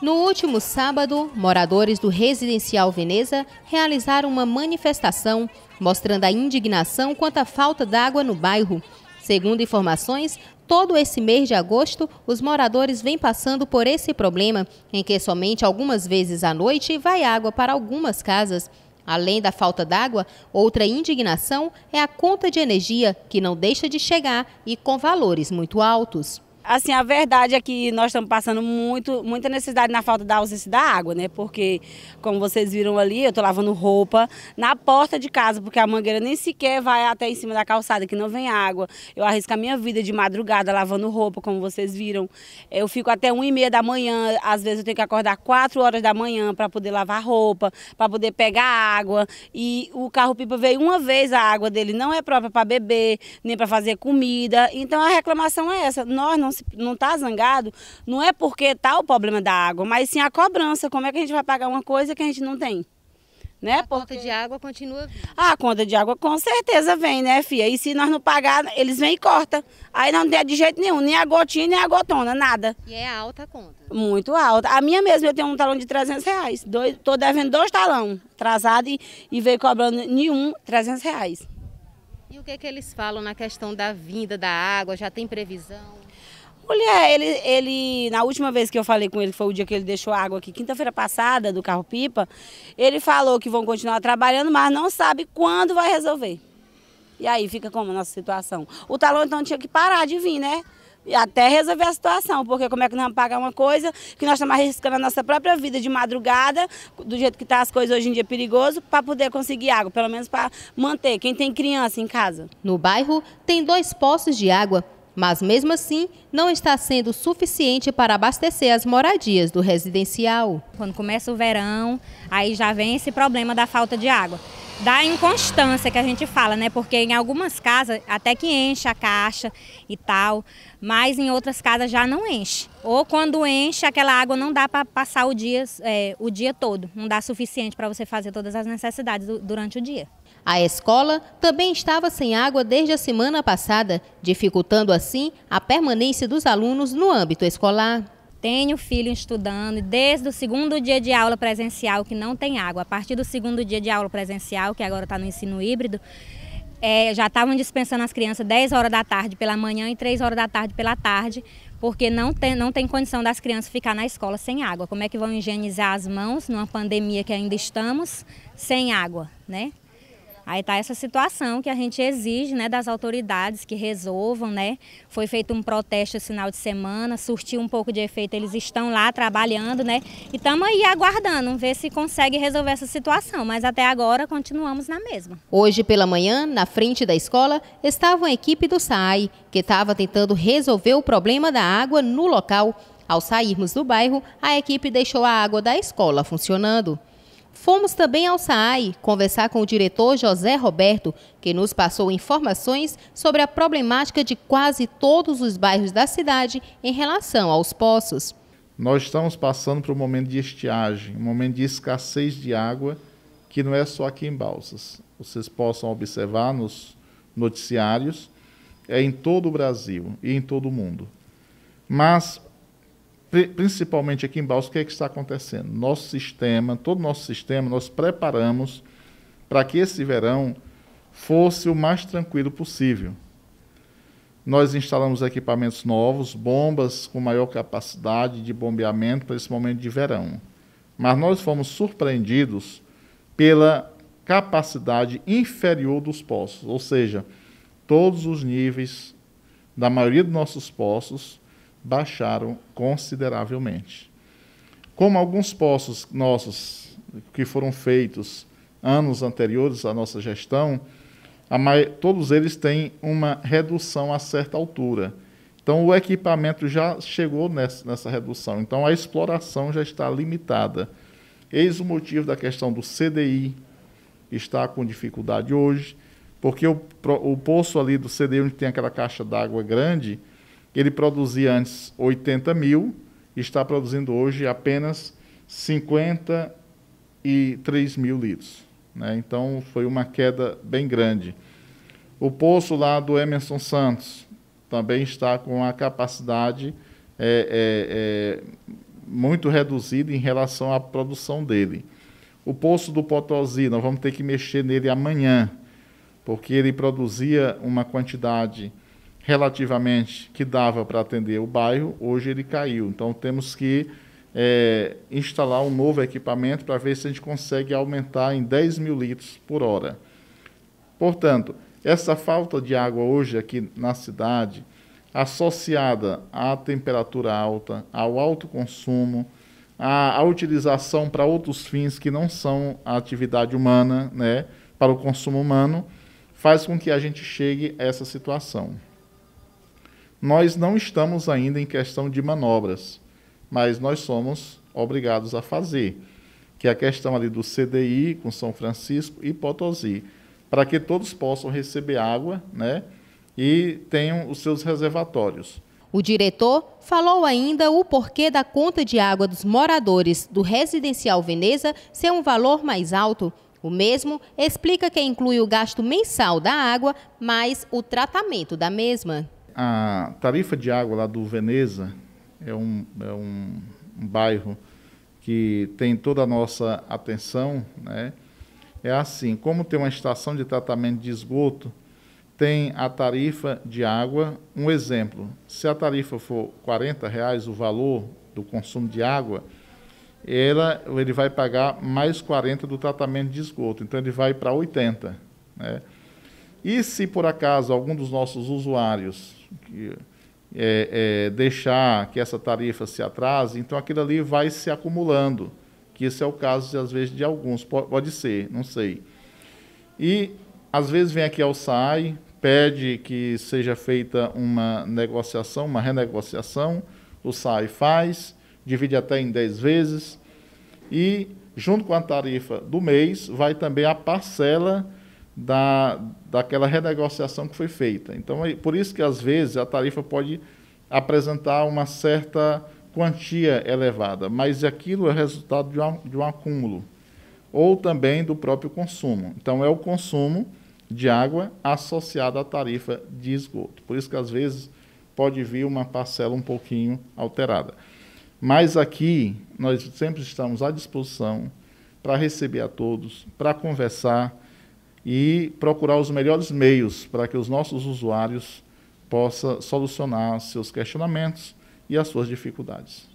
No último sábado, moradores do residencial Veneza realizaram uma manifestação mostrando a indignação quanto à falta d'água no bairro. Segundo informações, todo esse mês de agosto, os moradores vêm passando por esse problema, em que somente algumas vezes à noite vai água para algumas casas. Além da falta d'água, outra indignação é a conta de energia, que não deixa de chegar e com valores muito altos. Assim, a verdade é que nós estamos passando muito, muita necessidade na falta da ausência da água, né? Porque, como vocês viram ali, eu estou lavando roupa na porta de casa, porque a mangueira nem sequer vai até em cima da calçada, que não vem água. Eu arrisco a minha vida de madrugada lavando roupa, como vocês viram. Eu fico até uma e meia da manhã, às vezes eu tenho que acordar quatro horas da manhã para poder lavar roupa, para poder pegar água. E o carro-pipa veio uma vez, a água dele não é própria para beber, nem para fazer comida. Então a reclamação é essa. Nós não não está zangado, não é porque está o problema da água, mas sim a cobrança. Como é que a gente vai pagar uma coisa que a gente não tem? Né? A porque... conta de água continua vindo. Ah, a conta de água com certeza vem, né, filha? E se nós não pagar, eles vêm e cortam. Aí não tem de jeito nenhum, nem a gotinha, nem a gotona, nada. E é alta a conta? Muito alta. A minha mesmo, eu tenho um talão de 300 reais. Dois, tô devendo dois talão atrasado e, e veio cobrando nenhum 300 reais. E o que, que eles falam na questão da vinda da água? Já tem previsão? Mulher, ele, ele, na última vez que eu falei com ele, foi o dia que ele deixou água aqui, quinta-feira passada, do carro-pipa, ele falou que vão continuar trabalhando, mas não sabe quando vai resolver. E aí fica como a nossa situação. O talão então tinha que parar de vir, né? até resolver a situação, porque como é que nós vamos pagar uma coisa que nós estamos arriscando a nossa própria vida de madrugada, do jeito que estão tá as coisas hoje em dia perigoso, para poder conseguir água, pelo menos para manter quem tem criança em casa. No bairro tem dois poços de água mas mesmo assim não está sendo suficiente para abastecer as moradias do residencial. Quando começa o verão, aí já vem esse problema da falta de água. Da inconstância que a gente fala, né? Porque em algumas casas até que enche a caixa e tal, mas em outras casas já não enche. Ou quando enche, aquela água não dá para passar o dia, é, o dia todo, não dá suficiente para você fazer todas as necessidades durante o dia. A escola também estava sem água desde a semana passada, dificultando assim a permanência dos alunos no âmbito escolar. Tenho filho estudando desde o segundo dia de aula presencial que não tem água. A partir do segundo dia de aula presencial, que agora está no ensino híbrido, é, já estavam dispensando as crianças 10 horas da tarde pela manhã e 3 horas da tarde pela tarde, porque não tem, não tem condição das crianças ficar na escola sem água. Como é que vão higienizar as mãos numa pandemia que ainda estamos sem água, né? Aí está essa situação que a gente exige né, das autoridades que resolvam. Né? Foi feito um protesto esse final de semana, surtiu um pouco de efeito, eles estão lá trabalhando, né? E estamos aí aguardando, ver se consegue resolver essa situação. Mas até agora continuamos na mesma. Hoje pela manhã, na frente da escola, estava a equipe do SAI, que estava tentando resolver o problema da água no local. Ao sairmos do bairro, a equipe deixou a água da escola funcionando. Fomos também ao SAAI conversar com o diretor José Roberto, que nos passou informações sobre a problemática de quase todos os bairros da cidade em relação aos poços. Nós estamos passando por um momento de estiagem, um momento de escassez de água, que não é só aqui em Balsas. Vocês possam observar nos noticiários, é em todo o Brasil e em todo o mundo. Mas principalmente aqui em Balsas, o que, é que está acontecendo? Nosso sistema, todo nosso sistema, nós preparamos para que esse verão fosse o mais tranquilo possível. Nós instalamos equipamentos novos, bombas com maior capacidade de bombeamento para esse momento de verão. Mas nós fomos surpreendidos pela capacidade inferior dos poços, ou seja, todos os níveis da maioria dos nossos poços baixaram consideravelmente. Como alguns poços nossos que foram feitos anos anteriores à nossa gestão, todos eles têm uma redução a certa altura. Então, o equipamento já chegou nessa, nessa redução. Então, a exploração já está limitada. Eis o motivo da questão do CDI está com dificuldade hoje, porque o, o poço ali do CDI, onde tem aquela caixa d'água grande, ele produzia antes 80 mil e está produzindo hoje apenas 53 mil litros. Né? Então foi uma queda bem grande. O poço lá do Emerson Santos também está com a capacidade é, é, é, muito reduzido em relação à produção dele. O poço do Potosí, nós vamos ter que mexer nele amanhã, porque ele produzia uma quantidade relativamente que dava para atender o bairro, hoje ele caiu. Então temos que é, instalar um novo equipamento para ver se a gente consegue aumentar em 10 mil litros por hora. Portanto, essa falta de água hoje aqui na cidade, associada à temperatura alta, ao alto consumo, à, à utilização para outros fins que não são a atividade humana, né, para o consumo humano, faz com que a gente chegue a essa situação. Nós não estamos ainda em questão de manobras, mas nós somos obrigados a fazer, que é a questão ali do CDI com São Francisco e Potosí, para que todos possam receber água, né, e tenham os seus reservatórios. O diretor falou ainda o porquê da conta de água dos moradores do residencial Veneza ser um valor mais alto. O mesmo explica que inclui o gasto mensal da água mais o tratamento da mesma a tarifa de água lá do Veneza é um, é um, um bairro que tem toda a nossa atenção, né? É assim, como tem uma estação de tratamento de esgoto, tem a tarifa de água. Um exemplo, se a tarifa for R$ reais o valor do consumo de água, ela, ele vai pagar mais 40 do tratamento de esgoto, então ele vai para 80, né? E se por acaso algum dos nossos usuários que, é, é, deixar que essa tarifa se atrase, então aquilo ali vai se acumulando, que esse é o caso, às vezes, de alguns, pode ser, não sei. E, às vezes, vem aqui ao SAI, pede que seja feita uma negociação, uma renegociação, o SAI faz, divide até em 10 vezes, e, junto com a tarifa do mês, vai também a parcela da, daquela renegociação que foi feita. Então, é por isso que às vezes a tarifa pode apresentar uma certa quantia elevada, mas aquilo é resultado de um, de um acúmulo ou também do próprio consumo. Então, é o consumo de água associado à tarifa de esgoto. Por isso que às vezes pode vir uma parcela um pouquinho alterada. Mas aqui nós sempre estamos à disposição para receber a todos, para conversar e procurar os melhores meios para que os nossos usuários possam solucionar seus questionamentos e as suas dificuldades.